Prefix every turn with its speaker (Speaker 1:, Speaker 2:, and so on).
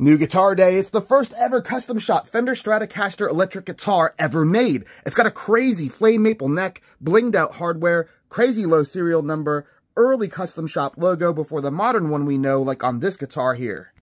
Speaker 1: New Guitar Day, it's the first ever custom shop Fender Stratocaster electric guitar ever made. It's got a crazy flame maple neck, blinged out hardware, crazy low serial number, early custom shop logo before the modern one we know like on this guitar here.